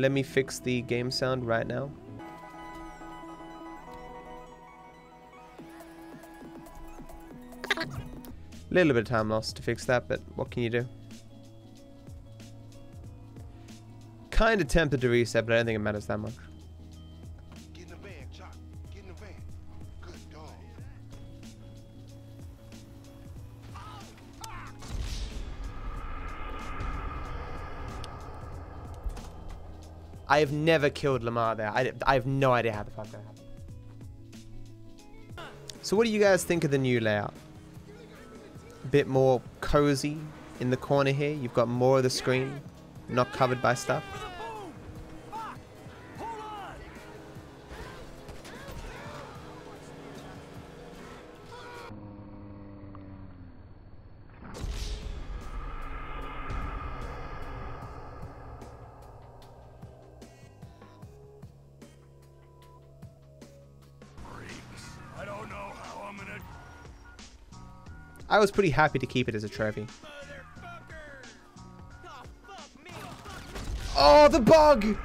Let me fix the game sound right now. Little bit of time lost to fix that, but what can you do? Kinda tempted to reset, but I don't think it matters that much. Get in the van. Get in the van. Good dog. I have never killed Lamar there. I, I have no idea how the fuck that happened. So what do you guys think of the new layout? A bit more cozy in the corner here. You've got more of the screen, not covered by stuff. I was pretty happy to keep it as a trophy. Oh, the bug!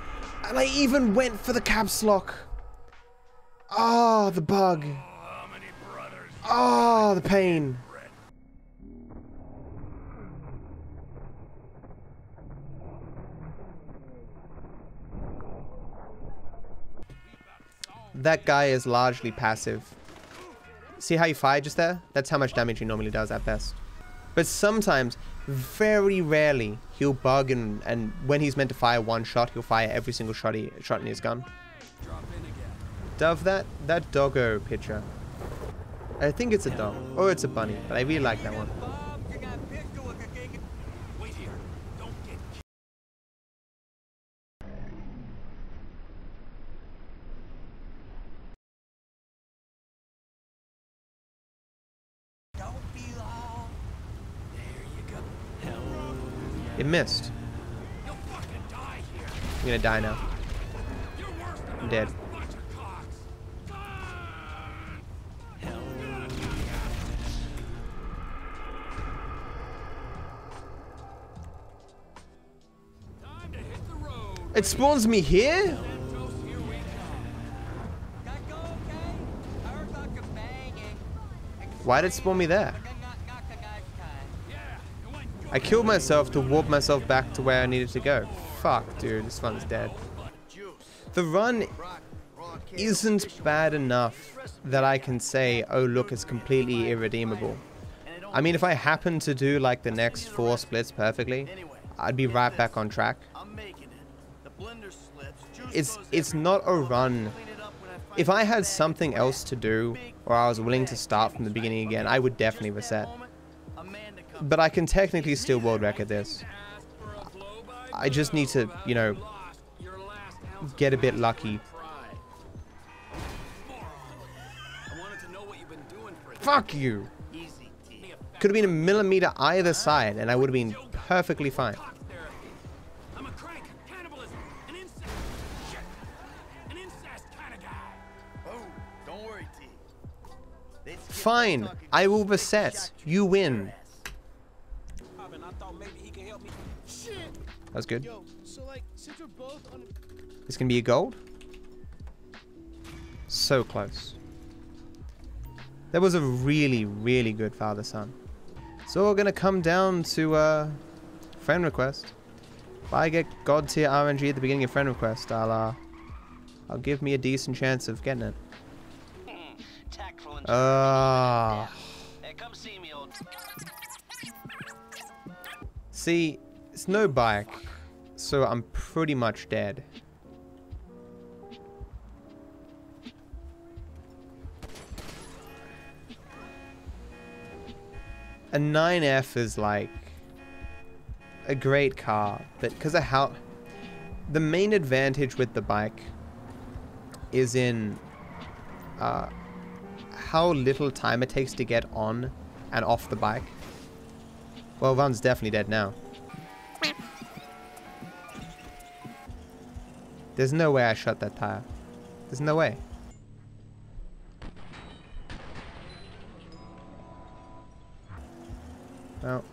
And I even went for the caps lock. Oh, the bug. Oh, the pain. That guy is largely passive. See how he fired just there? That's how much damage he normally does at best. But sometimes, very rarely, he'll bug and, and when he's meant to fire one shot, he'll fire every single shot, he, shot in his gun. Dove, that, that doggo picture. I think it's a dog. Or it's a bunny, but I really like that one. It missed. I'm gonna die now. I'm dead. It spawns me here? Why did it spawn me there? Then knock, knock a nice time. Yeah, it went good. I killed myself to warp myself back to where I needed to go. Fuck, dude, this one's dead. The run isn't bad enough that I can say, oh look, it's completely irredeemable. I mean, if I happen to do like the next four splits perfectly, I'd be right back on track. It's it's not a run. If I had something else to do, or I was willing to start from the beginning again, I would definitely reset. But I can technically still world record this. I just need to, you know, get a bit lucky. Fuck you! Could have been a millimeter either side, and I would have been perfectly fine. Fine. I will reset. You win. Robin, I thought maybe he could help me. Shit! That's good. Yo, so like, since we're both on It's gonna be a gold. So close. That was a really, really good father-son. So we're gonna come down to uh, friend request. If I get god tier RNG at the beginning of friend request, I'll uh, I'll give me a decent chance of getting it. Tactful See, it's no bike, so I'm pretty much dead. A 9F is like a great car, but because of how the main advantage with the bike is in uh, how little time it takes to get on and off the bike. Well, Van's definitely dead now. There's no way I shut that tire. There's no way. Well,